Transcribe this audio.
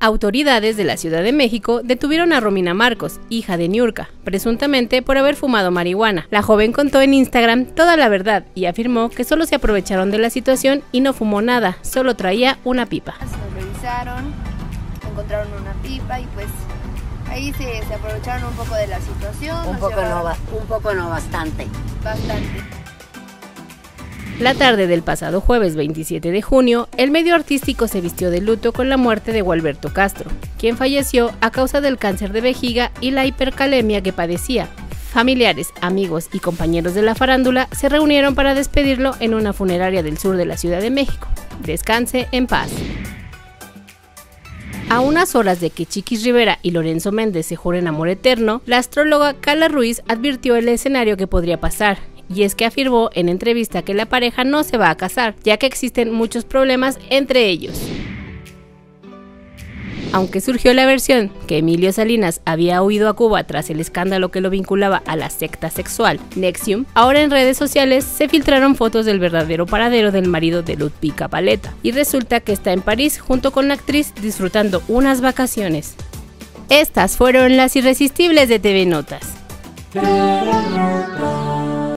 Autoridades de la Ciudad de México detuvieron a Romina Marcos, hija de Niurka, presuntamente por haber fumado marihuana. La joven contó en Instagram toda la verdad y afirmó que solo se aprovecharon de la situación y no fumó nada, solo traía una pipa. Se revisaron, encontraron una pipa y pues ahí se, se aprovecharon un poco de la situación. Un nos poco, no, llevaron un poco no bastante. Bastante. La tarde del pasado jueves 27 de junio, el medio artístico se vistió de luto con la muerte de Gualberto Castro, quien falleció a causa del cáncer de vejiga y la hipercalemia que padecía. Familiares, amigos y compañeros de la farándula se reunieron para despedirlo en una funeraria del sur de la Ciudad de México. Descanse en paz. A unas horas de que Chiquis Rivera y Lorenzo Méndez se juren amor eterno, la astróloga Carla Ruiz advirtió el escenario que podría pasar, y es que afirmó en entrevista que la pareja no se va a casar, ya que existen muchos problemas entre ellos. Aunque surgió la versión que Emilio Salinas había huido a Cuba tras el escándalo que lo vinculaba a la secta sexual Nexium, ahora en redes sociales se filtraron fotos del verdadero paradero del marido de Ludwika Paleta, y resulta que está en París junto con la actriz disfrutando unas vacaciones. Estas fueron las irresistibles de TV Notas.